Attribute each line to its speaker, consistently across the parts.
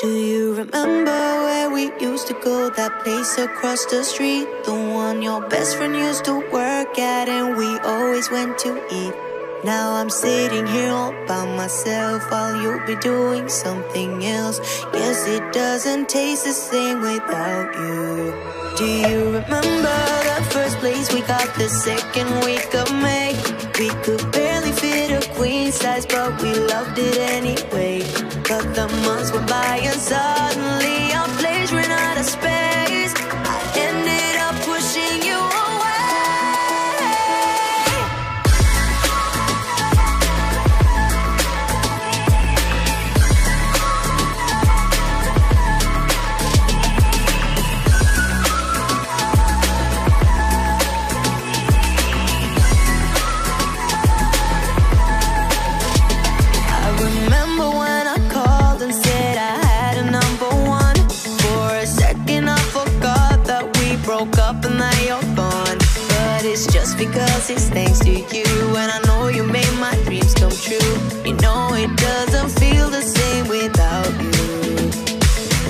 Speaker 1: Do you remember where we used to go? That place across the street, the one your best friend used to work at, and we always went to eat. Now I'm sitting here all by myself while you'll be doing something else. Guess it doesn't taste the same without you. Do you remember the first place we got the second week of May? We could but we loved it anyway. But the months went by and suddenly our place ran out of space. It's thanks to you. And I know you made my dreams come true. You know it doesn't feel the same without you.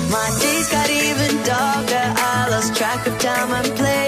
Speaker 1: My days got even darker. I lost track of time and place.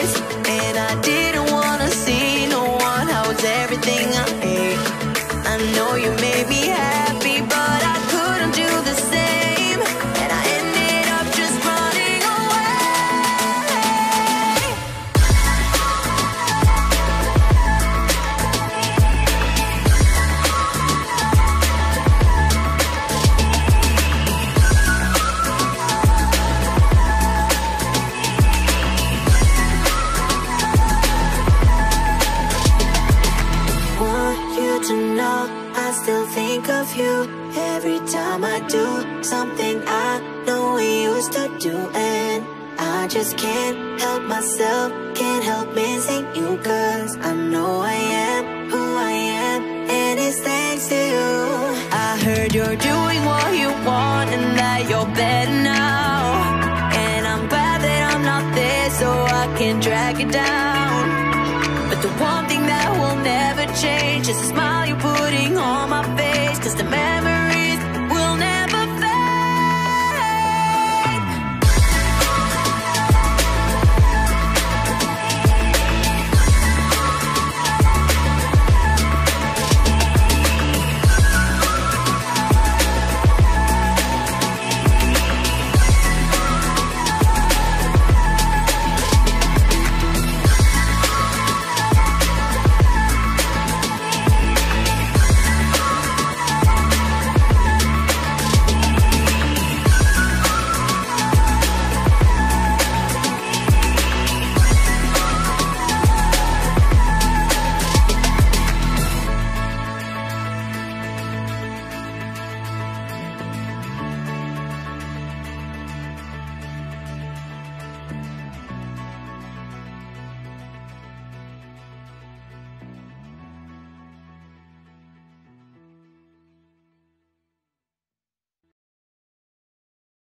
Speaker 1: You every time I do something I know we used to do, and I just can't help myself, can't help missing you, cause I know I am who I am, and it's thanks to you. I heard you're doing what you want, and that you're better now, and I'm glad that I'm not there so I can drag it down. But the one thing that will never change is the smile you put